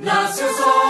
Nacional.